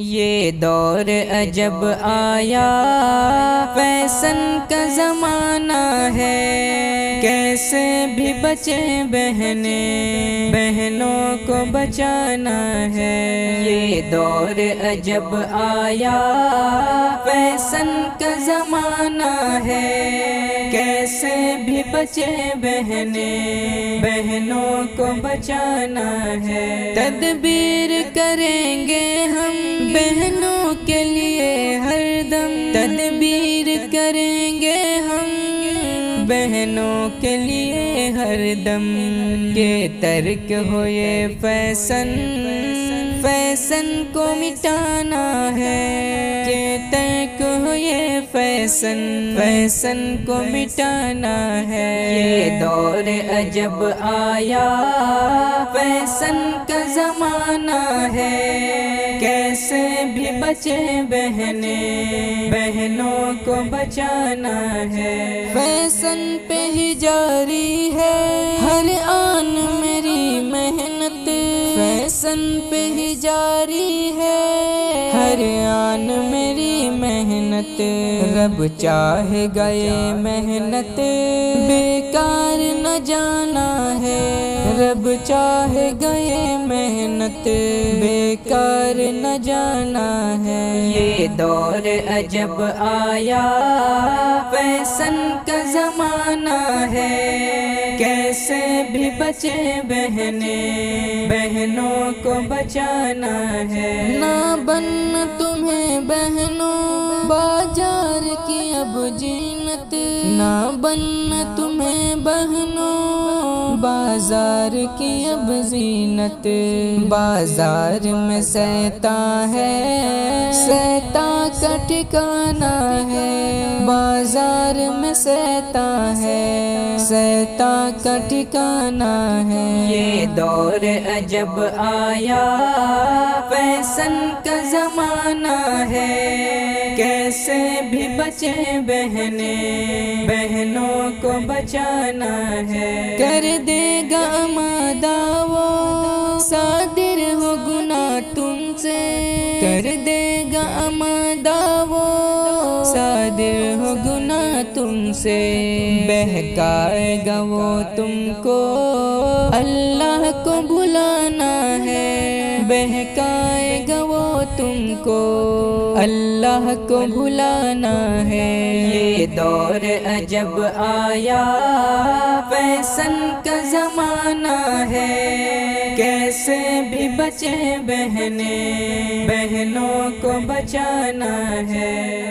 یہ دور عجب آیا فیشن کا زمانہ ہے۔ کیسے بھی بچے بہنیں، بہنوں کو بچانا ہے۔ یہ دور عجب آیا فیشن زمانہ ہے۔ کیسے بھی بچے بہنیں، بہنوں کو بچانا ہے۔ تدبیر کریں گے ہم بہنوں کے لیے ہر دم۔ تدبیر کریں گے ہم بہنوں کے لیے ہر دم۔ یہ ترک ہو یہ فیشن فیشن کو مٹانا ہے۔ فیشن فیشن کو مٹانا ہے۔ یہ دور عجب آیا۔ فیشن کا زمانہ ہے۔ کیسے بھی بچے بہنیں بہنوں کو بچانا ہے۔ فیشن پہ ہی جاری ہے۔ ہر آن میری محنت۔ فیشن پہ ہی جاری ہے۔ ہر آن میری محنت، رب چاہ گئے محنت۔ بیکار نہ جانا ہے، رب چاہ گئے محنت۔ بیکار نہ جانا ہے۔ یہ دور عجب آیا فیشن کا زمانہ ہے۔ کیسے بھی بچے بہنیں بہنوں کو بچانا ہے۔ نہ بن تمہیں بہنوں کی اب جینت نہ بن تمہیں بہنوں۔ بازار کی اب زینت۔ بازار میں سیتا ہے۔ سیتا کا ٹھکانا ہے۔ بازار میں سیتا ہے۔ سیتا کا ٹھکانا ہے۔ یہ دور عجب آیا فیشن کا زمانہ ہے۔ کیسے بھی بچے بہنیں بہنوں کو بچانا ہے۔ کر دے گا امادہ وہ صادر ہو گنا تم سے۔ کر دے گا امادہ وہ صادر ہو گنا تم سے بہکائے گا وہ تم کو۔ اللہ کو بلانا ہے۔ بہکائے گا وہ تم کو۔ اللہ کو بھلانا ہے۔ یہ دور عجب آیا۔ فیشن کا زمانہ ہے۔ کیسے بھی بچے بہنیں۔ بہنوں کو بچانا ہے۔